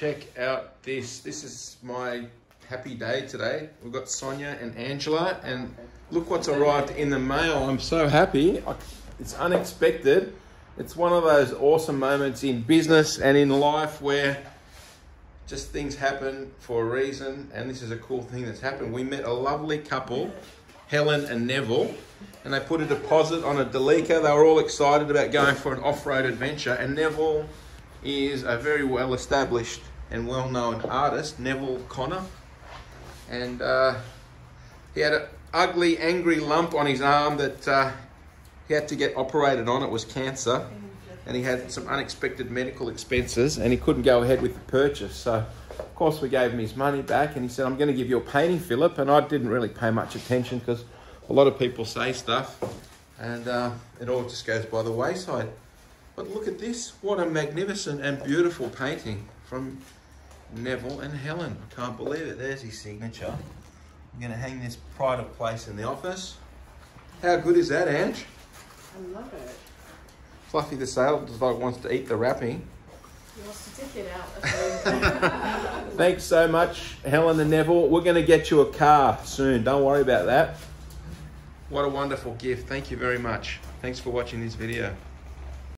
check out this. This is my happy day today. We've got Sonia and Angela, and look what's arrived in the mail. I'm so happy. It's unexpected. It's one of those awesome moments in business and in life where just things happen for a reason, and this is a cool thing that's happened. We met a lovely couple, Helen and Neville, and they put a deposit on a Delica. They were all excited about going for an off-road adventure, and Neville is a very well established and well known artist, Neville Connor. And uh, he had an ugly, angry lump on his arm that uh, he had to get operated on. It was cancer. And he had some unexpected medical expenses and he couldn't go ahead with the purchase. So, of course, we gave him his money back and he said, I'm going to give you a painting, Philip. And I didn't really pay much attention because a lot of people say stuff and uh, it all just goes by the wayside. But look at this. What a magnificent and beautiful painting from Neville and Helen. I can't believe it. There's his signature. I'm going to hang this pride of place in the office. How good is that, Ange? I love it. Fluffy the sales like wants to eat the wrapping. He wants to take it out. Thanks so much, Helen and Neville. We're going to get you a car soon. Don't worry about that. What a wonderful gift. Thank you very much. Thanks for watching this video.